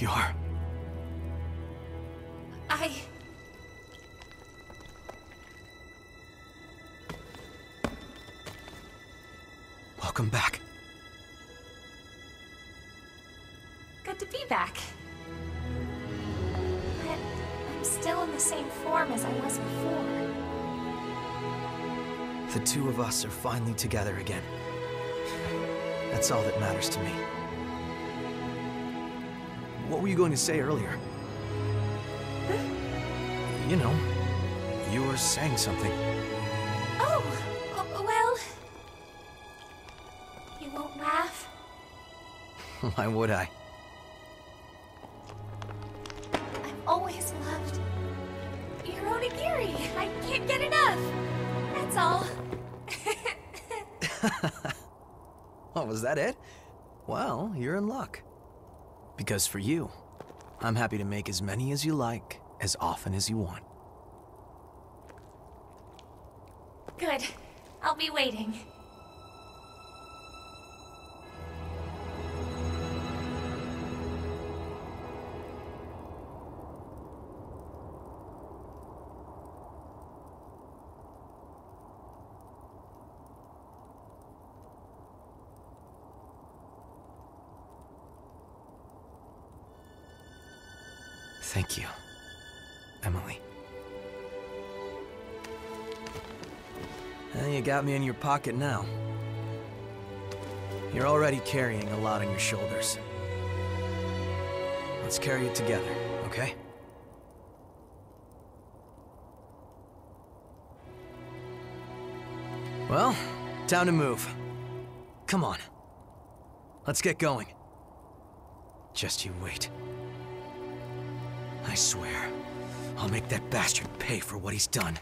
You're... I... Welcome back. Good to be back. But I'm still in the same form as I was before. The two of us are finally together again. That's all that matters to me. What were you going to say earlier? You know, you were saying something. Oh, uh, well... You won't laugh? Why would I? I've always loved... Your Onigiri. I can't get enough. That's all. Oh, was that it? Well, you're in luck. Because for you, I'm happy to make as many as you like, as often as you want. Good. I'll be waiting. Thank you, Emily. Well, you got me in your pocket now. You're already carrying a lot on your shoulders. Let's carry it together, okay? Well, time to move. Come on. Let's get going. Just you wait. I swear, I'll make that bastard pay for what he's done.